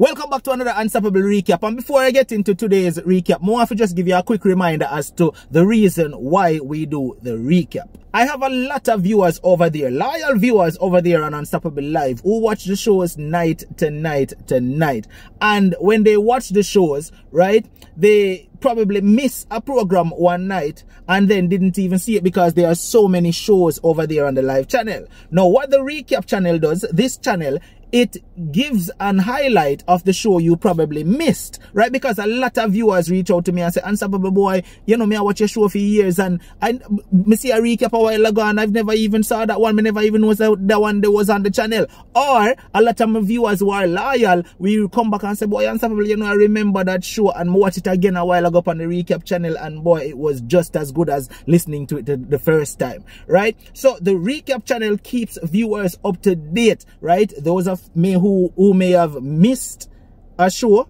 Welcome back to another Unstoppable recap. And before I get into today's recap, I want to just give you a quick reminder as to the reason why we do the recap. I have a lot of viewers over there, loyal viewers over there on Unstoppable Live who watch the shows night to night to night. And when they watch the shows, right, they probably miss a program one night and then didn't even see it because there are so many shows over there on the live channel. Now, what the recap channel does, this channel it gives an highlight of the show you probably missed, right? Because a lot of viewers reach out to me and say, Unstoppable Boy, you know, me, I watch your show for years and I me see a recap a while ago and I've never even saw that one. Me never even was the, the one that was on the channel. Or a lot of my viewers who are loyal, we come back and say, boy, you know, I remember that show and watch it again a while ago on the recap channel and boy, it was just as good as listening to it the, the first time, right? So the recap channel keeps viewers up to date, right? Those are me who, who may have missed a show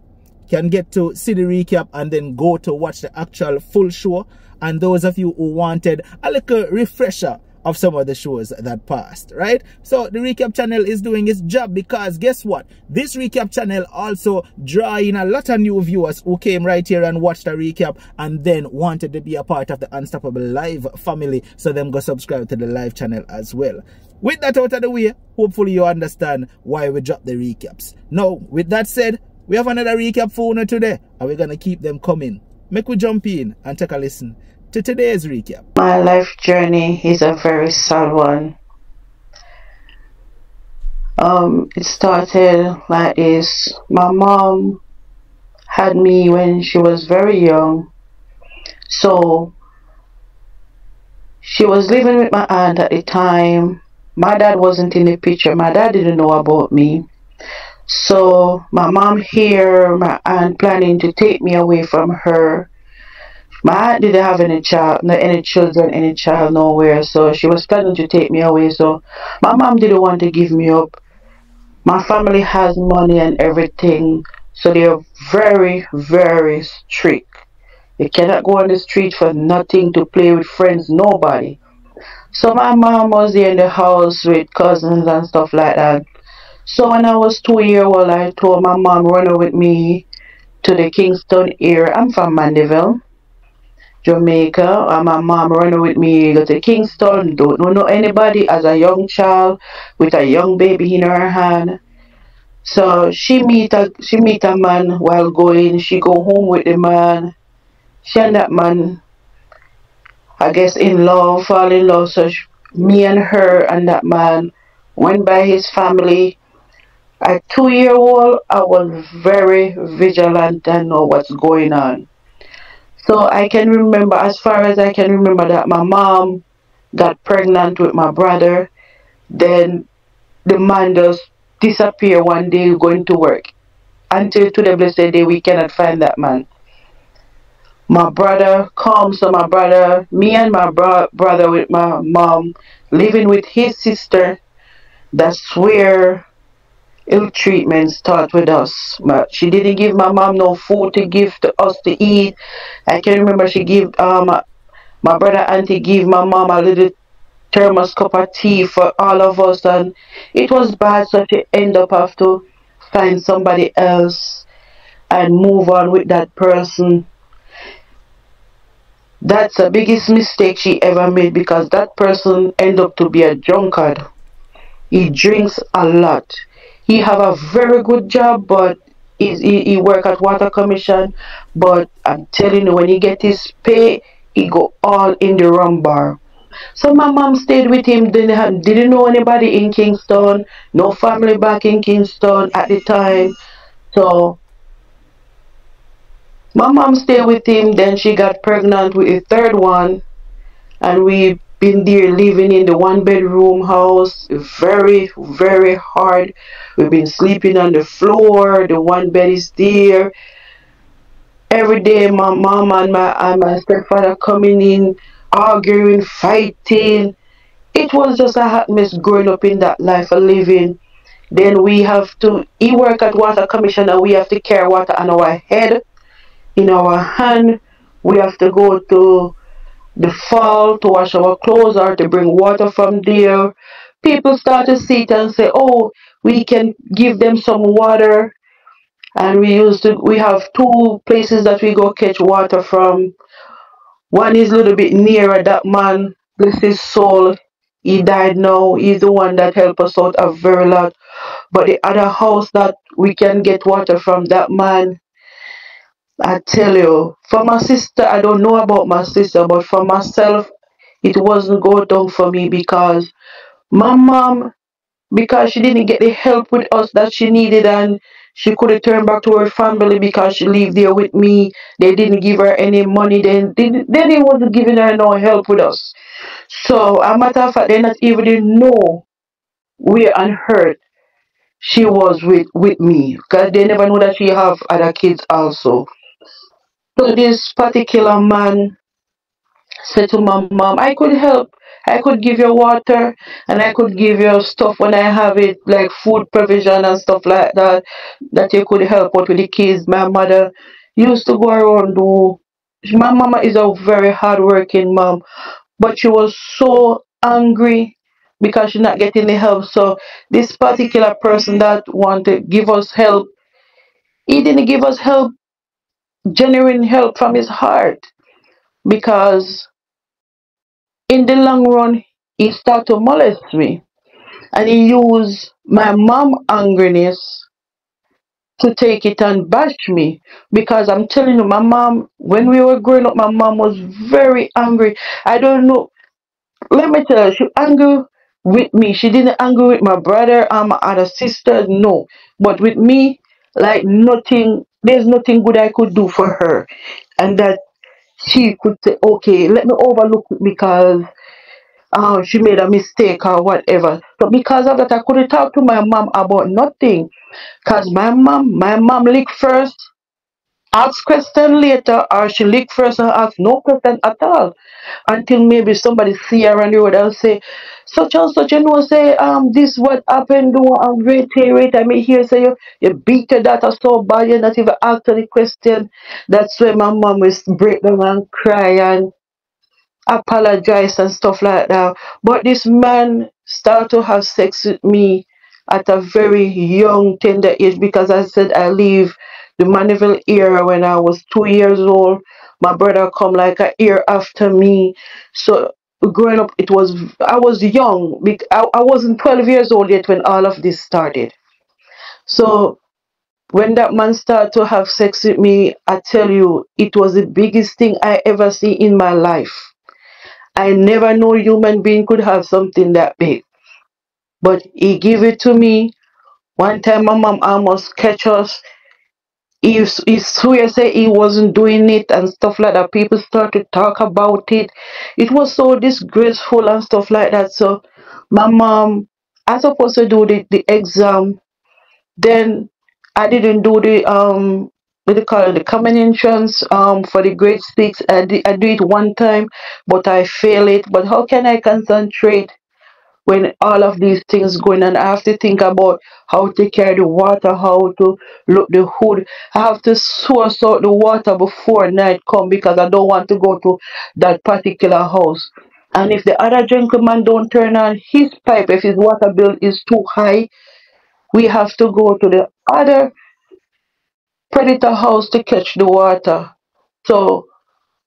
can get to see the recap and then go to watch the actual full show. And those of you who wanted a little refresher of some of the shows that passed, right? So the recap channel is doing its job because guess what? This recap channel also draw in a lot of new viewers who came right here and watched the recap and then wanted to be a part of the Unstoppable Live family. So them go subscribe to the live channel as well. With that out of the way, hopefully you understand why we drop the recaps. Now, with that said, we have another recap for you today, and we're going to keep them coming. Make we jump in and take a listen to today's recap. My life journey is a very sad one. Um, it started like this. My mom had me when she was very young. So she was living with my aunt at the time my dad wasn't in the picture. My dad didn't know about me. So my mom here my aunt planning to take me away from her. My aunt didn't have any child no any children any child nowhere. So she was planning to take me away. So my mom didn't want to give me up. My family has money and everything. So they're very very strict. You cannot go on the street for nothing to play with friends nobody so my mom was there in the house with cousins and stuff like that. So when I was two year old, I told my mom run with me to the Kingston area. I'm from Mandeville, Jamaica. And my mom run with me go to Kingston. Don't know anybody as a young child with a young baby in her hand. So she meet a she meet a man while going. She go home with the man. She and that man I guess in love, fall in love. So me and her and that man went by his family. At two year old, I was very vigilant and know what's going on. So I can remember, as far as I can remember, that my mom got pregnant with my brother. Then the man just disappear one day going to work. Until to the blessed day, we cannot find that man my brother come so my brother me and my bro brother with my mom living with his sister that's where ill treatment start with us. But she didn't give my mom no food to give to us to eat. I can remember she give um my brother auntie give my mom a little thermos cup of tea for all of us and it was bad so she end up have to find somebody else and move on with that person that's the biggest mistake she ever made because that person end up to be a drunkard. He drinks a lot. He have a very good job, but he, he, he work at water commission. But I'm telling you, when he get his pay, he go all in the rum bar. So my mom stayed with him, didn't, have, didn't know anybody in Kingston, no family back in Kingston at the time. So my mom stayed with him, then she got pregnant with a third one, and we've been there living in the one bedroom house. Very very hard. We've been sleeping on the floor. The one bed is there. Every day my mom and my and my stepfather coming in arguing fighting. It was just a hot mess growing up in that life of living. Then we have to he work at water commission and we have to carry water on our head in our hand. We have to go to the fall to wash our clothes or to bring water from there. People start to see it and say, oh, we can give them some water. And we used to we have two places that we go catch water from. One is a little bit nearer that man. Bless his soul. He died now. He's the one that helped us out a very lot. But the other house that we can get water from that man i tell you for my sister i don't know about my sister but for myself it wasn't go down for me because my mom because she didn't get the help with us that she needed and she couldn't turn back to her family because she lived there with me. They didn't give her any money. They didn't, they to giving her no help with us. So a matter of fact, they not even know where on earth she was with with me because they never know that she have other kids also. So this particular man said to my mom, I could help. I could give you water and I could give you stuff when I have it, like food provision and stuff like that, that you could help out with the kids. My mother used to go around do. My mama is a very hardworking mom, but she was so angry because she's not getting the help. So this particular person that wanted to give us help, he didn't give us help, genuine help from his heart because in the long run, he started to molest me. And he used my mom angriness to take it and bash me. Because I'm telling you, my mom, when we were growing up, my mom was very angry. I don't know. Let me tell you, she angry with me. She didn't angry with my brother and my other sister, no. But with me, like nothing, there's nothing good I could do for her. And that she could say, okay, let me overlook because uh, she made a mistake or whatever. So because of that, I couldn't talk to my mom about nothing. Because my mom, my mom licked first, ask question later, or she lick first and ask no question at all. Until maybe somebody see her on the road and say, such and such, you know, say, um, this what happened, do um, rate, rate. I mean, here say you, you beat your daughter so bad, you not even the question. That's when my mom will break down and cry and apologize and stuff like that. But this man started to have sex with me at a very young, tender age because I said I leave the Mandeville era when I was two years old. My brother come like a year after me. So growing up, it was I was young. I, I wasn't 12 years old yet when all of this started. So when that man started to have sex with me, I tell you, it was the biggest thing I ever see in my life. I never know human being could have something that big. But he gave it to me. One time my mom almost catch us. He swear say he wasn't doing it and stuff like that. People start to talk about it. It was so disgraceful and stuff like that. So my mom, I supposed to do the, the exam. Then I didn't do the um what do you call it, the common entrance um for the grade six. I did I do it one time, but I fail it. But how can I concentrate when all of these things going on? I have to think about how to carry the water, how to look the hood. I have to source out the water before night come because I don't want to go to that particular house. And if the other gentleman don't turn on his pipe, if his water bill is too high, we have to go to the other predator house to catch the water. So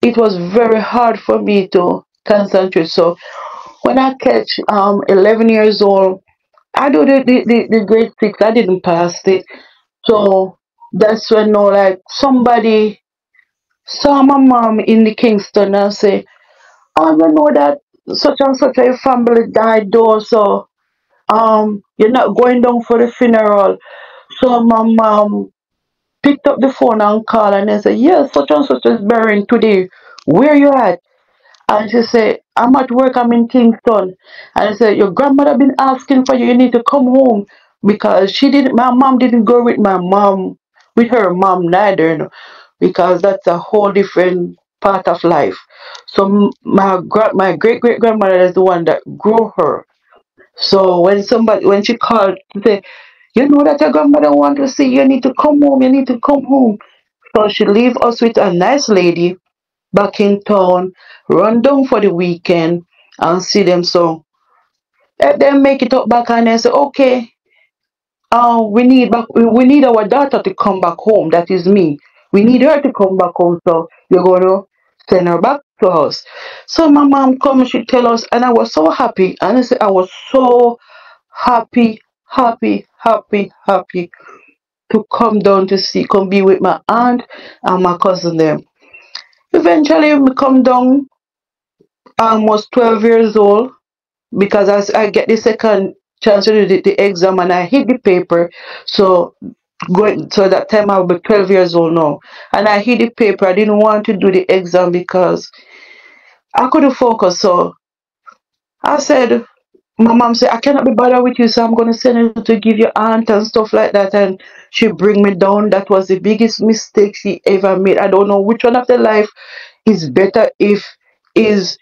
it was very hard for me to concentrate. So when I catch um 11 years old, I do the, the, the, grade six. I didn't pass it. So that's when no like somebody saw my mom in the Kingston and say, Oh, you know that such and such a family died though, so um you're not going down for the funeral. So my mom picked up the phone and called and they said, Yes, such and such is burying today. Where you at? And she said, I'm at work, I'm in Kingston. And I said, Your grandmother been asking for you, you need to come home. Because she didn't my mom didn't go with my mom with her mom neither, you know, because that's a whole different part of life. So my my great great grandmother is the one that grew her. So when somebody when she called to say, you know that your grandmother want to see you, you need to come home, you need to come home. So she leave us with a nice lady back in town, run down for the weekend and see them. So let them make it up back and they say, okay, uh, we need back, we need our daughter to come back home. That is me. We need her to come back home. So you're gonna send her back to us. So my mom come, she tell us, and I was so happy. Honestly, I was so happy, happy, happy, happy to come down to see, come be with my aunt and my cousin them. Eventually, come down almost 12 years old because as I get the second chance to do the, the exam and I hit the paper, so going so that time I'll be 12 years old now, and I hit the paper. I didn't want to do the exam because I couldn't focus. So I said, my mom said, I cannot be bothered with you, so I'm gonna send you to give your aunt and stuff like that. And she bring me down. That was the biggest mistake she ever made. I don't know which one of the life is better if is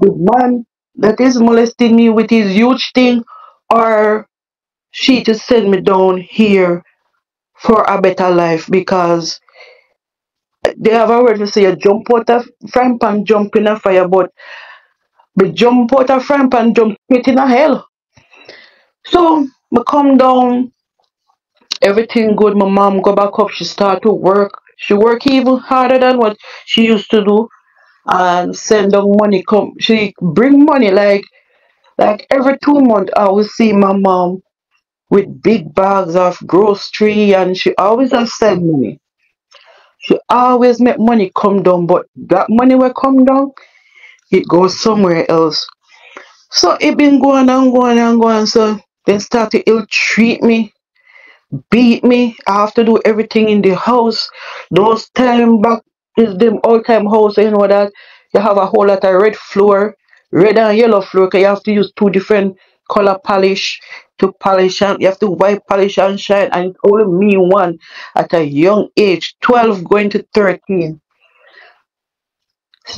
the man that is molesting me with his huge thing or she just send me down here for a better life because they have already you jump out of frying pan jump in a fire but jump out of frying pan jump straight in a hell. So me come down. Everything good. My mom go back up. She start to work. She work even harder than what she used to do. And send them money come. She bring money like like every two months i will see my mom with big bags of grocery and she always has send money. She always make money come down but that money will come down it goes somewhere else. So it been going and going and going so they start to ill treat me beat me. I have to do everything in the house. Those time back is them all time house, you know that? You have a whole lot of red floor, red and yellow floor, 'cause you have to use two different color polish to polish and you have to white polish and shine. And only me one at a young age, 12 going to 13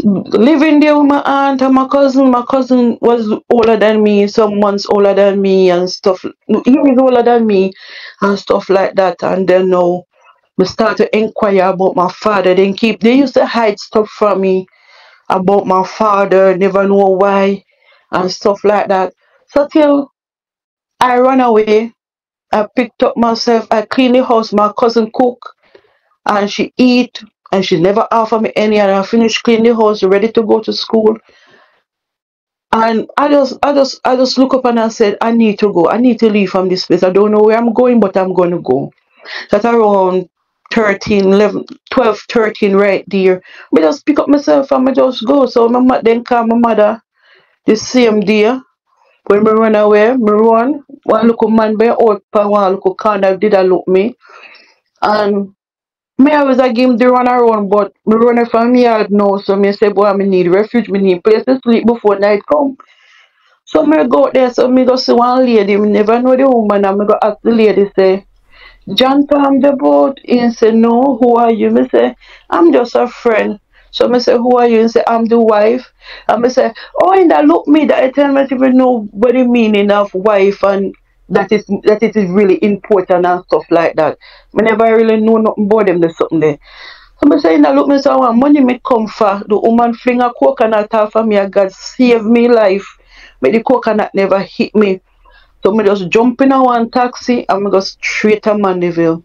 living there with my aunt and my cousin. My cousin was older than me, some months older than me and stuff. He was older than me and stuff like that. And then now we start to inquire about my father. Then keep they used to hide stuff from me about my father, never know why and stuff like that. So till I run away, I picked up myself, I clean the house, my cousin cook and she eat and she never offer me any and I finished cleaning the house, ready to go to school. And I just I just I just look up and I said, I need to go. I need to leave from this place. I don't know where I'm going, but I'm gonna go. That's around 13, 11, 12, 13 right there. I just pick up myself and I just go. So my mother then call my mother the same day. When me run away, me run. One little man by out one little corner did a look me. And me always give him the run around, but me running from me yard now. So me say, boy, me need refuge, me need place to sleep before night come. So me go out there, so me go see one lady, me never know the woman, and me go ask the lady, say, John Palm the boat. He say, no, who are you? Me say, I'm just a friend. So me say, who are you? And say, I'm the wife. And me say, oh, and that look me that I tell me even know what the meaning of wife and that is that it is really important and stuff like that. Me never really know nothing about them there's something there. So me say, that look say, "Well, money me come for. The woman fling a coconut off of me, and God save me life. But the coconut never hit me. So me just jump in one taxi and me go straight to Mandeville.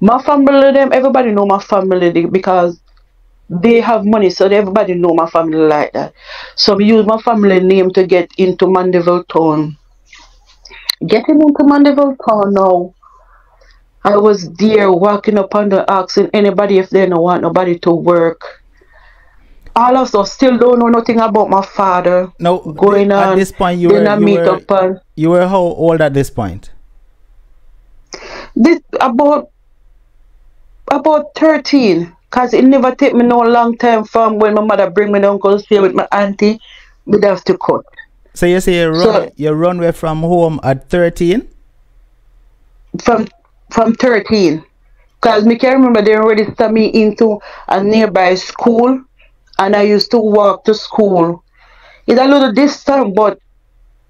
My family them, everybody know my family because they have money, so everybody know my family like that. So me use my family name to get into Mandeville town. Getting into Mandeville town now, I was there walking up on the asking anybody if they don't want nobody to work. All of us still don't know nothing about my father. No, Going at on, this point, you were you were and you were how old at this point? this about about 13 because it never take me no long time from when my mother bring me down to stay with my auntie we'd have to cut So you say you run So- you run away from home at 13? from from 13 because me can remember they already sent me into a nearby school and I used to walk to school. It's a little distance but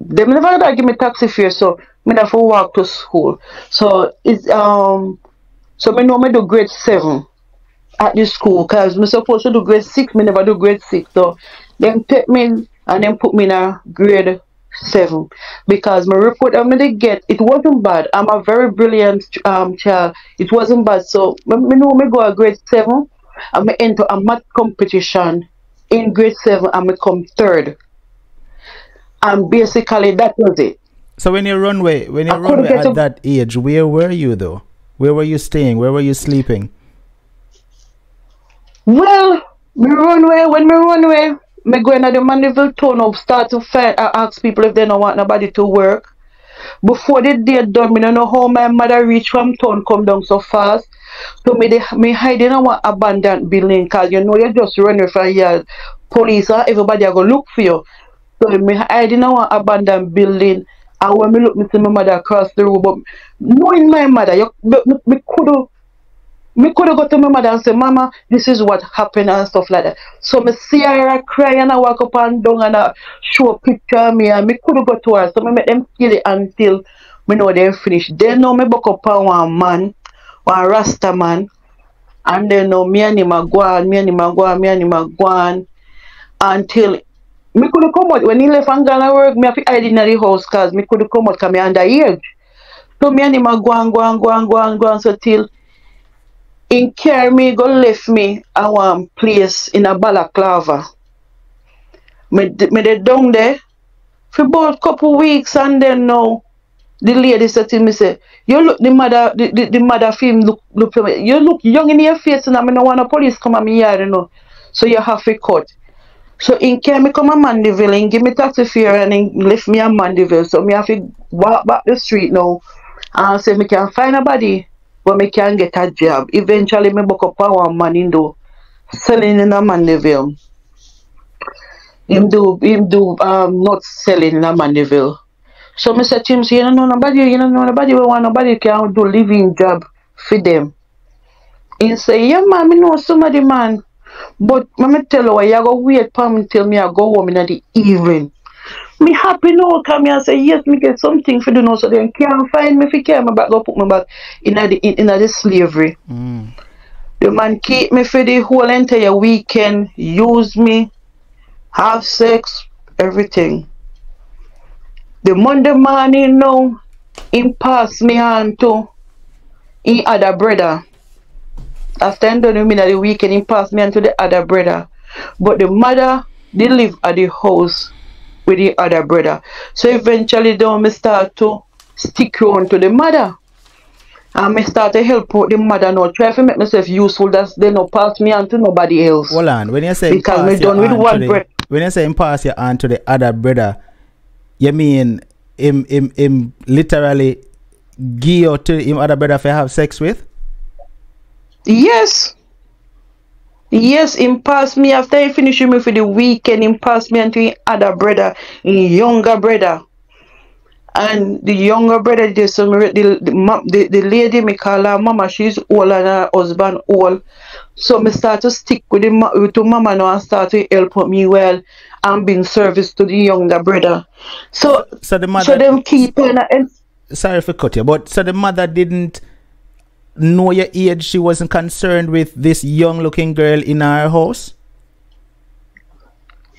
they never gonna give me taxi fare so me have to walk to school. So it's um so me know me do grade 7 at the school because me supposed to do grade 6 me never do grade 6 so them take me and then put me in a grade seven because my report I'm gonna get it wasn't bad. I'm a very brilliant um child. It wasn't bad. So me me know me go a grade seven. I'm enter a math competition in grade seven. I'm come third. And basically that was it. So when you run away, when you I run away at a- that age, where were you though? Where were you staying? Where were you sleeping? Well, me run away when me run away. Me go into the Mandeville town up, start to find, I ask people if they don't want nobody to work. Before the day done, me don't know how my mother reach from town come down so fast. So me they, me hide in one abandoned building cause you know you just running from here. Police and everybody are gonna look for you. So me hide in one abandoned building. And when me look, me see my mother across the road. But knowing my mother, you, me, me could have me could have got to my mother and say, Mama, this is what happened and stuff like that. So me see her cry and I walk up and down and I show a picture of me and me could have got to her. So me make them kill it until me know they finish. Then now me buck up on one man, one Rasta man. And then now me and him a go on, me and him a go on, me and him a go on until me could come out. When he left and gone to work, me have to hide in the house cause me could come out because me underage. So me and him a go on, go on, go on, go on, go on, so till in care me go left me at one place in a balaclava. Me, me dey down there for about couple weeks and then now the lady said to me say, You look the mother the, the, the mother film look look. You look young in your face and I no want a police come at me here, you know. So you have to cut. So in care me come a Mandeville and give me taxi fare and he left me a Mandeville. So me have to walk back the street now and say me can find a body but me can't get a job. Eventually me book up one man do selling in a Mandeville. Him do him do um not selling in a. So to him, say, you know nobody, you know nobody we want nobody can do living job for them. He say, Yeah man, me know somebody man. But let me tell you, I go wait for me me I go home in the evening. Me happy now come here and say yes, me get something for the know so they can't find me if you care me back go put me back in the in, the slavery. Mm. The man keep me for the whole entire weekend, use me, have sex, everything. The Monday morning now, him pass me on to him other brother. After him done with at the weekend, he pass me on to the other brother. But the mother they live at the house with the other brother. So eventually down me start to stick on to the mother. And me start to help out the mother now. Try to make myself useful that they no pass me on to nobody else. Hold on. When you say Because pass we your done with one to the, when you say pass your hand to the other brother, you mean him him him literally give you to him other brother for have sex with? Yes. Yes, him pass me after he finish me for the weekend, him pass me unto other brother, younger brother. And the younger brother the, the, the, the lady me call her mama, she's old and her husband old. So me start to stick with the the mama now and start to help me well and being service to the younger brother. So So the mother so them keep and sorry for cut you, but so the mother didn't know your age, she wasn't concerned with this young looking girl in her house?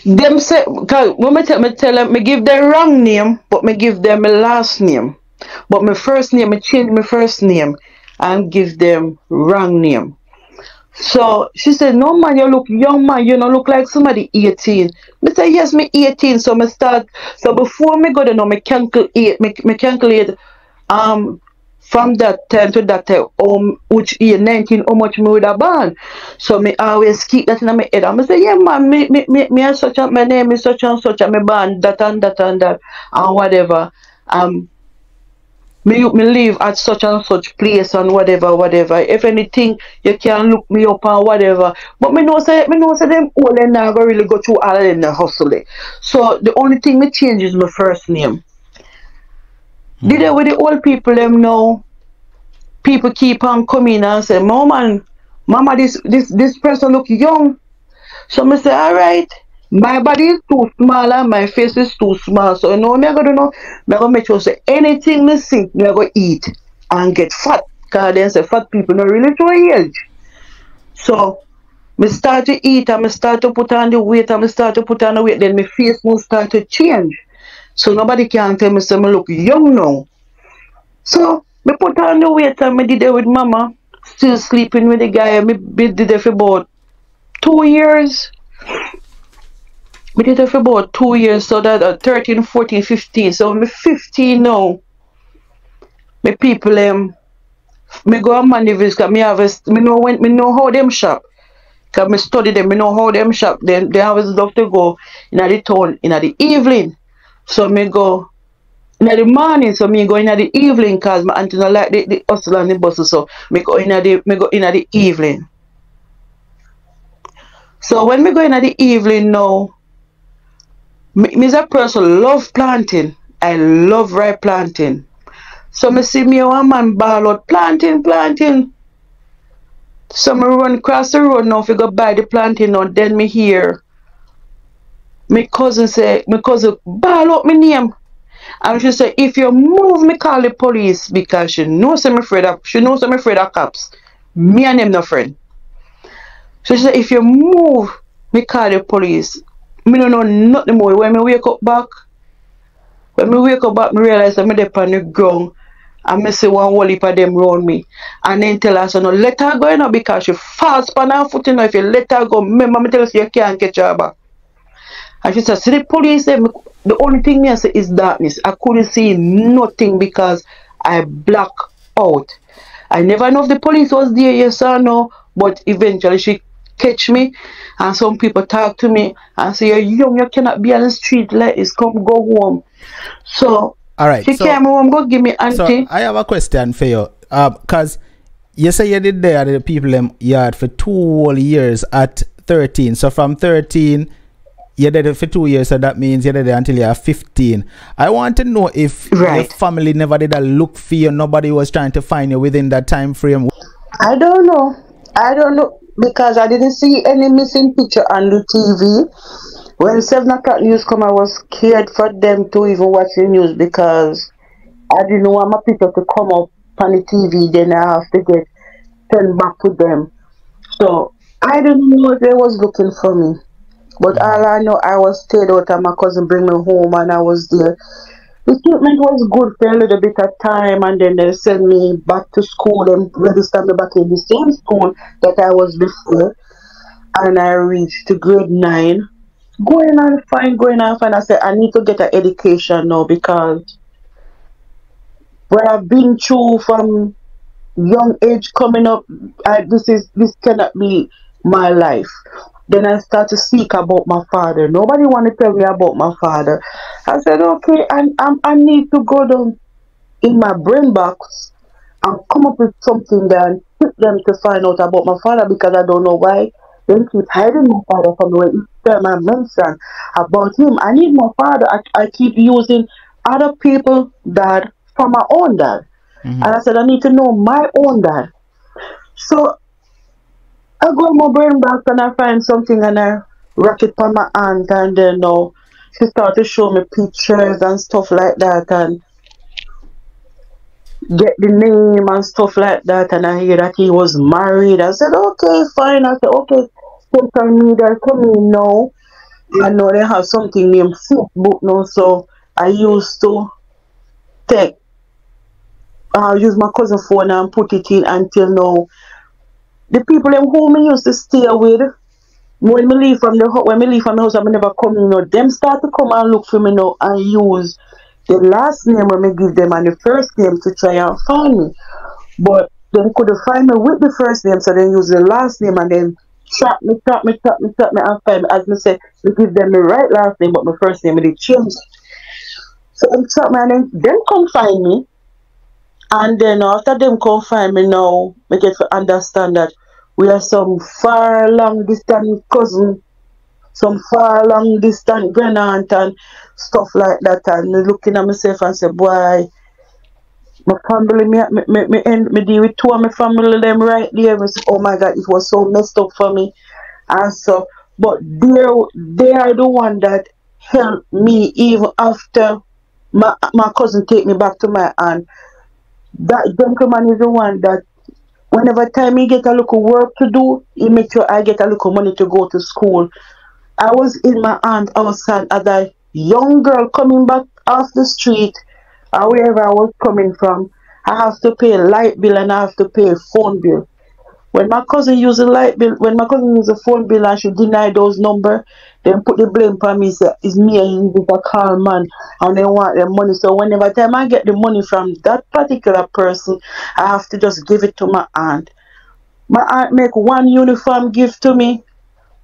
Them say, cause when me tell me tell them, me give them wrong name, but me give them my last name. But my first name, me change my first name and give them wrong name. So she said, No man, you look young man, you don't look like somebody 18. Me say, Yes, me 18. So me start so before me go to know me calculate me, me calculate um from that time to that time, um, which year 19, how much me would have born. So me always keep that in my head. And I say, yeah, man, me, me, me, me and such and my name is such and such and me born that and that and that and whatever. Um, me, me live at such and such place and whatever, whatever. If anything, you can look me up and whatever. But me know say, me know say them all them not go really go through all them the hustle. So the only thing me change is my first name. Did it with the old people them know people keep on coming and say, Mama, Mama, this this this person look young. So me say, Alright, my body is too small and my face is too small. So you know me I gonna know me I gonna make sure say anything me see, me I go eat and get fat. Cause then say fat people not really show age. So me start to eat and me start to put on the weight and me start to put on the weight, then my face will start to change. So nobody can tell me say me look young now. So me put on the weight and me did it with mama. Still sleeping with the guy. Me be- did it for about two years. We did it for about two years, so that uh, 13, 14, 15. So me 15 now. Me people um me go on Mandeville's cause me have a, me know when me know how them shop. Cause me study them, me know how them shop. Then they always love to go in the town in the evening. So me go in the morning, so me go in the evening cause my auntie not like the, the hustle and the bustle. So me go in the me go in the evening. So when me go in the evening now, me, me is a person love planting. I love ripe planting. So me see me one man ball out planting, planting. So me run across the road now if you go buy the planting now, then me hear my cousin say, my cousin ball out my name. And she say, if you move, me call the police because she knows I'm afraid of, she knows I'm afraid of cops. Me and him no friend. So she say, if you move, me call the police. Me don't know nothing more. When me wake up back, when me wake up back, me realize me dey on the ground and me see one whole heap of them round me. And then tell her, so no, let her go, you know, because she fast on her foot, you know, if you let her go, remember me tell you, you can't catch her back. And she said, see the police, the only thing me I say is darkness. I couldn't see nothing because I black out. I never know if the police was there, yes or no, but eventually she catch me and some people talk to me and say, You're young, you cannot be on the street like this, come go home. So All right. she so, came home, go give me so auntie. I have a question for you. Um, because you say you did there at the people them yard for two whole years at 13. So from 13, you did it for two years. So that means you did it until you are 15. I want to know if your family never did a look for you. Nobody was trying to find you within that time frame. I don't know. I don't know because I didn't see any missing picture on the TV. When seven o'clock news come, I was scared for them to even watch the news because I didn't want my people to come up on the TV. Then I have to get sent back to them. So I didn't know they was looking for me. But mm. all I know, I was stayed out and my cousin bring me home and I was there. The treatment was good for a little bit of time and then they sent me back to school and registered me back in the same school that I was before. And I reached to grade nine. Going on fine, going on fine. I said, I need to get an education now because what I've been through from young age coming up, I, this is this cannot be my life. Then I start to seek about my father. Nobody want to tell me about my father. I said, okay, and I'm, I need to go down in my brain box and come up with something that and put them to find out about my father because I don't know why they keep hiding my father from me. Each time I mention about him, I need my father. I, I keep using other people dad from my own dad. Mm-hmm. And I said, I need to know my own dad. So I go my brain box and I find something and I rock it on my aunt and then now she started to show me pictures and stuff like that and get the name and stuff like that and I hear that he was married. I said, Okay, fine. I said, Okay, social media come in now. I know they have something named Facebook now, so I used to take uh, use my cousin phone and put it in until now. The people them who me used to stay with, when me leave from the when me leave from the house, I never come. You know, them start to come and look for me now and use the last name when me give them and the first name to try and find me. But them couldn't find me with the first name, so they use the last name and then trap me, trap me, trap me, trap me and find me. As me say, me give them the right last name, but my first name they change. it. So them trap me and then them come find me. And then after them come find me now, get to understand that we are some far long distant cousin, some far long distant grand aunt and stuff like that. And looking at myself and say, boy, my family, me, me, me, me, end- me deal with two of my family them right there. Say, oh my God, it was so messed up for me. And so, but they're, they are the one that helped me even after my, my cousin take me back to my aunt that gentleman is the one that whenever time he get a little work to do, he make sure I get a little money to go to school. I was in my aunt and as a young girl coming back off the street or wherever I was coming from, I have to pay a light bill and I have to pay a phone bill. When my cousin use a light bill, when my cousin use a phone bill and she deny those number, then put the blame for me. Say it's me and he's a call man, and they want the money. So whenever time I get the money from that particular person, I have to just give it to my aunt. My aunt make one uniform gift to me,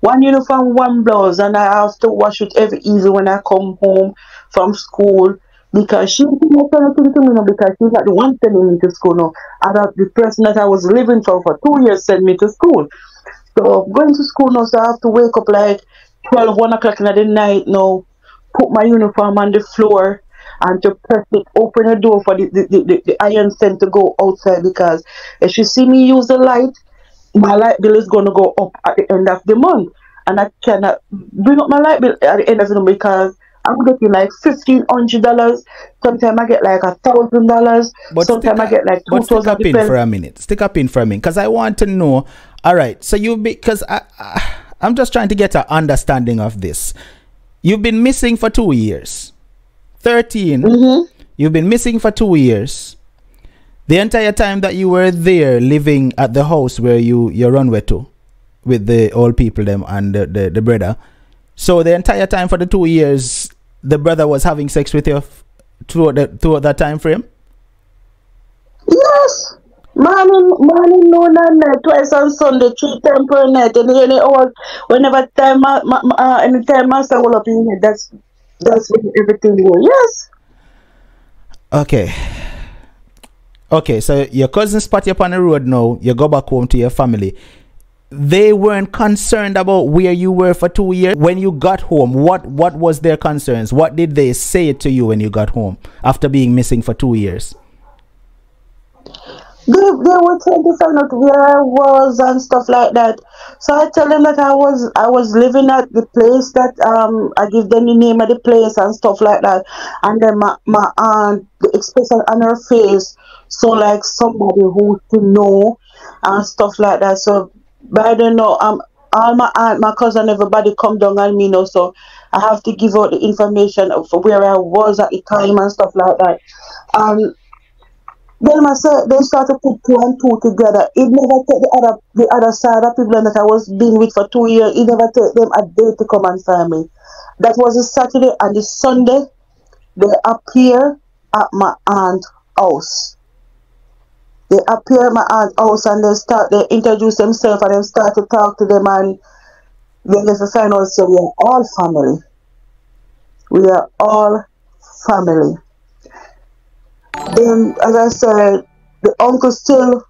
one uniform, one blouse, and I have to wash it every evening when I come home from school because she didn't know anything to me now because she's not the one sending me to school now. And the person that I was living for for two years sent me to school. So going to school now, so I have to wake up like 12, 1 o'clock in the night now, put my uniform on the floor and to press it, open the door for the, the, the, the iron scent to go outside because if she see me use the light, my light bill is going to go up at the end of the month. And I cannot bring up my light bill at the end of the month because I'm getting like fifteen hundred dollars. Sometimes I get like a thousand dollars. Sometimes I get like two thousand. Stick up in for a minute. Stick up in for a minute, because I want to know. All right, so you be because I, I I'm just trying to get an understanding of this. You've been missing for two years. 13 mm-hmm. You've been missing for two years. The entire time that you were there, living at the house where you you run with to, with the old people them and the, the, the brother. So the entire time for the two years, the brother was having sex with you throughout, the, throughout that time frame? Yes. Morning, morning, noon, and night, twice on Sunday, three times per night, and any whenever time, uh, any time master will up in here, that's, that's everything go. Yes. Okay. Okay, so your cousins party up on the road now, you go back home to your family they weren't concerned about where you were for two years when you got home what what was their concerns what did they say to you when you got home after being missing for two years they, they were trying to find out where I was and stuff like that. So I tell them that I was I was living at the place that um I give them the name of the place and stuff like that. And then my, my aunt the expression on her face so like somebody who to know and stuff like that. So but I don't know. Um, all my aunt, my cousin, everybody come down on me now, so I have to give out the information of where I was at the time and stuff like that. Um, then I said they start to put two and two together. It never take the other the other side of people that I was being with for two years. It never take them a day to come and find me. That was a Saturday and the Sunday. They appear at my aunt's house they appear my aunt's house and they start they introduce themselves and they start to talk to them and then they find out we are all family. We are all family. Then as I said, the uncle still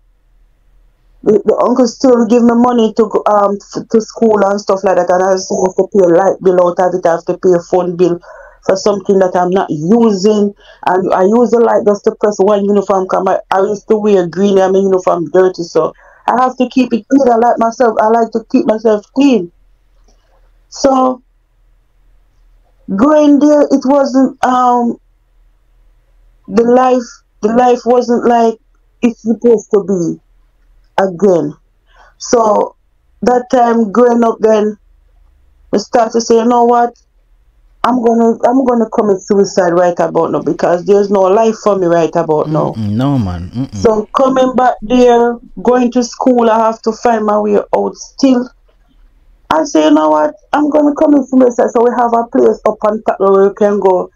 the, the uncle still give me money to go um to school and stuff like that and I was supposed to pay light bill out of it, I have to pay a phone bill for something that I'm not using. And I use the light just to press one uniform because I, I used to wear green and my uniform dirty. So I have to keep it clean. I like myself. I like to keep myself clean. So going there, it wasn't um the life. The life wasn't like it's supposed to be again. So that time growing up, then we started to say, you know what? I'm gonna I'm gonna commit suicide right about now because there's no life for me right about now. Mm-mm, no man. Mm-mm. So coming back there, going to school, I have to find my way out still. I say, you know what? I'm gonna commit suicide. So we have a place up on top where we can go.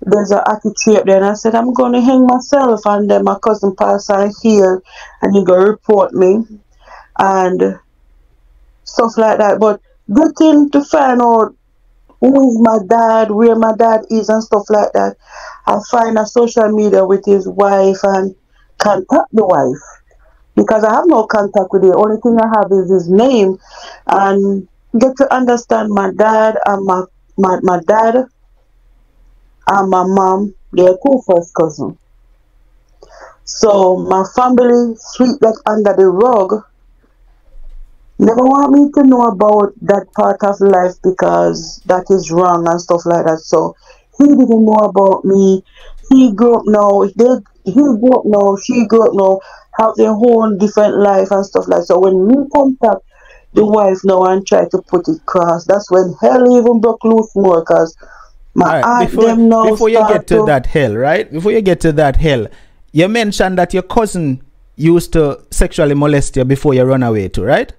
There's a ackee tree up there, and I said I'm gonna hang myself. And then my cousin passed on here, and he go report me, and stuff like that. But good thing to find out who is my dad, where my dad is, and stuff like that. I find a social media with his wife and contact the wife. Because I have no contact with the only thing I have is his name. And get to understand my dad and my my, my dad and my mom, they're two first cousins. So my family sweep that under the rug never want me to know about that part of life because that is wrong and stuff like that. So he didn't know about me. He grew up now. They he grew up now. She grew up now. Have their own different life and stuff like that. So when me contact the wife now and try to put it cross, that's when hell even broke loose more because My aunt before, them now before you get to that hell, right? Before you get to that hell, you mentioned that your cousin used to sexually molest you before you run away too, right?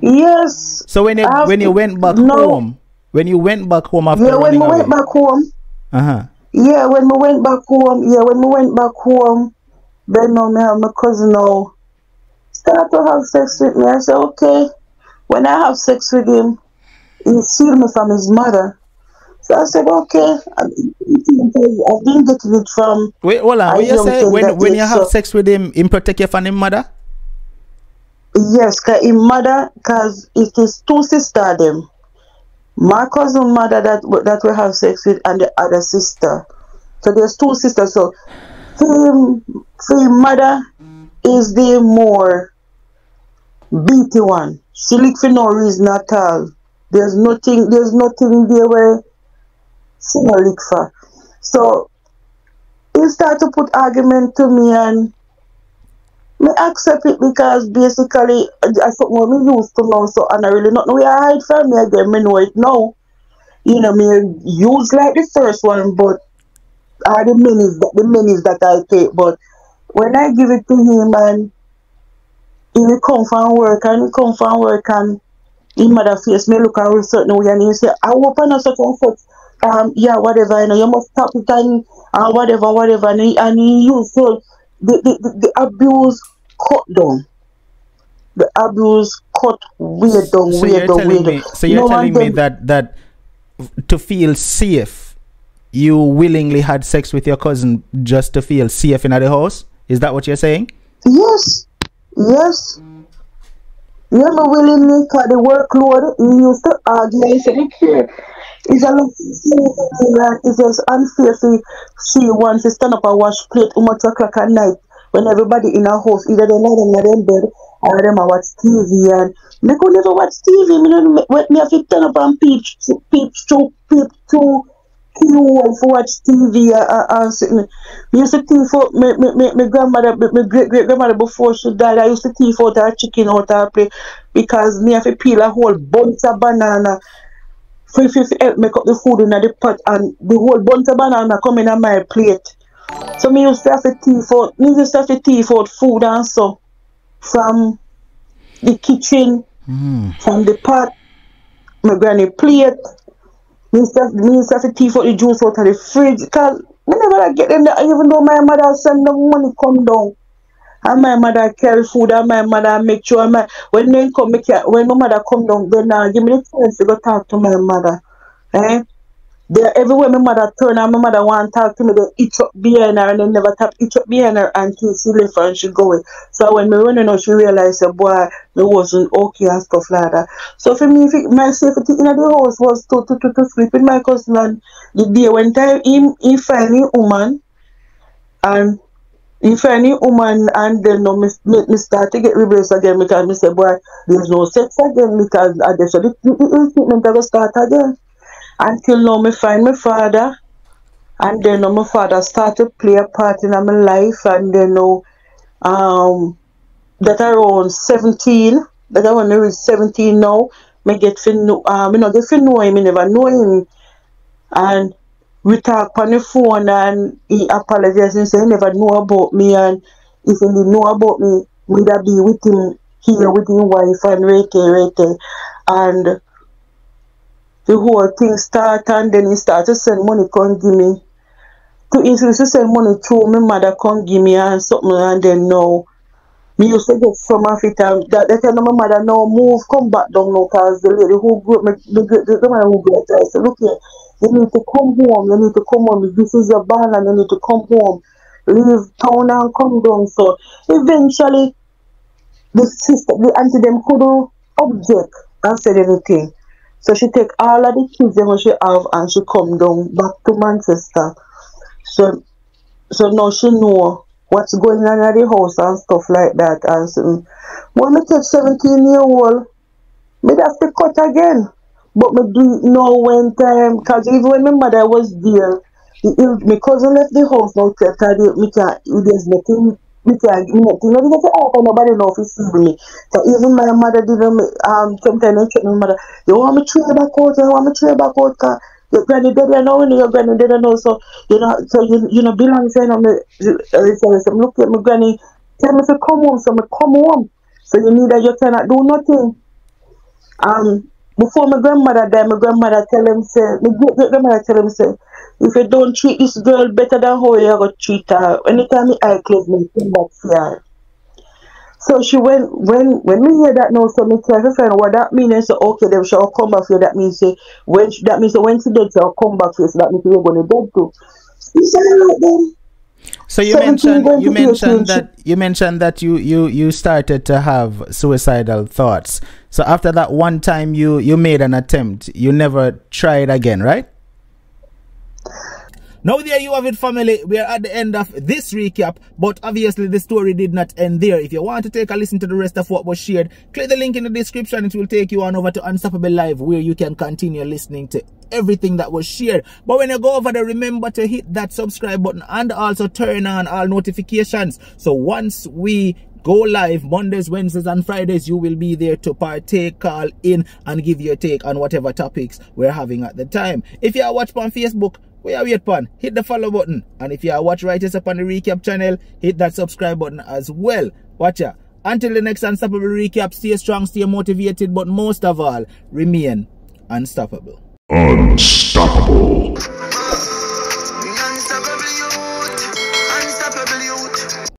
Yes. So when you I've- when you went back no. home, when you went back home after Yeah, when we away, went back home. uh-huh. Yeah, when we went back home. Yeah, when we went back home, then now me have my cousin now start to have sex with me. I said, okay. When I have sex with him, he steal me from his mother. So I said, okay. I, I didn't get it from Wait, hold on. What you say when when you have so. sex with him, him protect you from him mother? Yes, cause his mother, cause it is two sister them. My cousin mother that that we have sex with, and the other sister. So there's two sisters. So him, him mother is the more beaty one. She lick for no reason at all. There's nothing. There's nothing there where she no lick for. So he start to put argument to me and me accept it because basically I something me used to know so and I really not know where I hide from me again, me know it now. You know, me use like the first one but are the minis that the minis that I take but when I give it to him and he will come from work and he come from work and his mother face me look at a certain way and he say, I open a certain foot um yeah whatever you know you must stop it and uh, whatever whatever and he and he used the, the, the, the abuse cut down. The abuse cut way down, So way down, way down. so you're No telling me that that to feel safe, you willingly had sex with your cousin just to feel safe in the house. Is that what you're saying? Yes, yes. Yeah, me willingly cause the workload. He used to argue. He said, "Look here, it's a lot. It's just unfair for she wants to stand up and wash plate how much o'clock at night when everybody in our house either they lie in them bed or them a watch TV and me could never watch TV. Me no me, me have to turn up and peep peep through peep through keyhole for watch TV uh, uh, and sitting. Me used to thief out my, my, my, my grandmother, my, great great grandmother before she died. I used to thief out her chicken out her plate because me have to peel a whole bunch of banana. For if help make up the food in the pot and the whole bunch of banana come in on my plate. So me used to have to thief out, me used to have to thief out food and so from the kitchen, from the pot, my granny plate. Me used to have, me used to have to thief out the juice out of the fridge because whenever I get them there, even though my mother send the money come down. And my mother carry food and my mother make sure my when they come make when my mother come down, then now give me the chance to go talk to my mother. Eh? There everywhere my mother turn and my mother want to talk to me, they itch up behind her and they never tap itch up behind her until she left and she go away. So when me running out, she realized that boy, it wasn't okay and stuff like that. So for me, my safety in the house was to, to, to, to sleep with my cousin and the day when time he, he find a woman and if any woman and then no, me, me, start to get rebels again because me say boy, there's no sex again because I just so the, the, treatment I start again. Until now me find my father and then now my father start to play a part in my life and then now um that around 17 that I when reach 17 now me get to know um me not get to know him me never know him and we talk on the phone and he apologized and say he never know about me and if he didn't know about me would I be with him here with his wife and right there, right there. and the whole thing start and then he start to send money come give me. To he to send money through my mother come give me and something and then now me used to get of it that, that time my mother now move come back down now cause the lady who grew me the, the, the, man who grew up I said look here you need to come home you need to come home. This is your barn and you need to come home. Leave town and come down. So eventually the sister the auntie them couldn't object and said anything so she take all of the kids them what she have and she come down back to Manchester. So so now she know what's going on at the house and stuff like that. And so when I take 17 year old me have to cut again. But me do know now when time cause even when my mother was there my cousin left the house now me can't there's nothing me can't me nothing nobody get out and nobody know if you see me. So even my mother didn't um sometimes I check my mother. You want me to trade back out? You want me to trade back out? Cause your granny you know, your granny you know, so you know, so you you know, belong saying I'm uh, look at my granny, tell me to come home, so me come home. So you need that you cannot do nothing. Um before my grandmother died, my grandmother tell him say, my grandmother tell him say, if you don't treat this girl better than how you going to treat her, anytime I close, me come back here. So she went when when me hear that now, so me tell her friend what that means. So okay, then she'll come back here. That means say when she, that means so when she dead, she'll come back here. So that means you're gonna dead too. She said like then. So you mentioned you mentioned that you mentioned that you you you started to have suicidal thoughts. So after that one time you you made an attempt, you never tried again, right? Now there you have it family, we are at the end of this recap, but obviously the story did not end there. If you want to take a listen to the rest of what was shared, click the link in the description, it will take you on over to Unstoppable Live where you can continue listening to everything that was shared. But when you go over there, remember to hit that subscribe button and also turn on all notifications. So once we go live Mondays, Wednesdays, and Fridays. You will be there to partake, call in, and give your take on whatever topics we're having at the time. If you are watching on Facebook, where you wait pan, hit the follow button. And if you are watching right up on the recap channel, hit that subscribe button as well. Watch ya. Until the next unstoppable recap, stay strong, stay motivated, but most of all, remain unstoppable. Unstoppable.